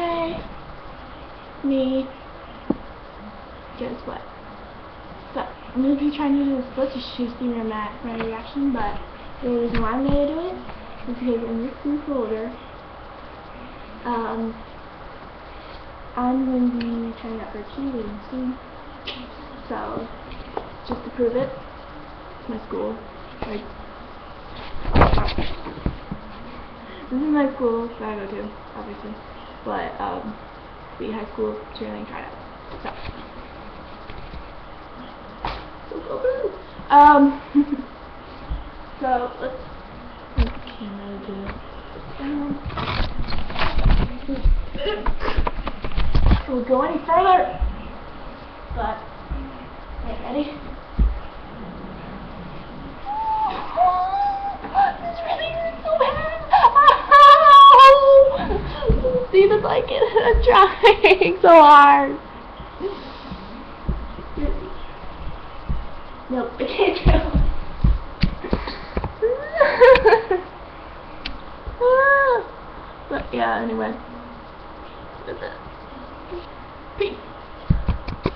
hey, me, guess what? So, I'm to be trying to do this split to show see my, my reaction, but the reason why I'm to do it is because in this blue folder, um, I'm to be trying out for cheating soon. So, just to prove it, my school, like, this is my school that I go to, obviously, but, um, the high school cheerleading tryout. So, go blue! Um, so, let's, let's camera do it. We'll go any further, but, okay, ready? See the blanket? I'm trying so hard. Nope, I can't do ah. But yeah, anyway.